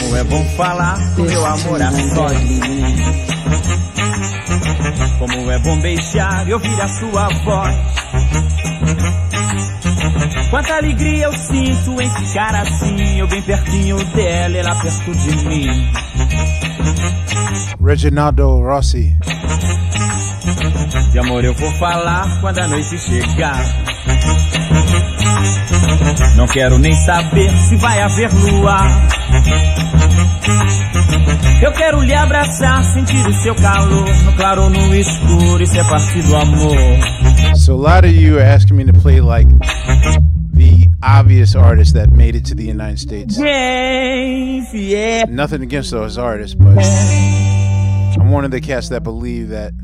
Como é bom falar do meu amor a sós. Como é bom beijar e ouvir a sua voz. Quanta alegria eu sinto em ficar assim, eu bem pertinho dela, ela perto de mim. Reginaldo Rossi. De amor eu vou falar quando a noite chegar. Não quero nem saber se vai haver luar. Eu quero lhe abraçar, sentir o seu calor, no claro ou no escuro, isso é parte do amor. So a lot of you are asking me to play like the obvious artists that made it to the United States. Quem vier Nothing against those artists, but I'm one of the cats that believe that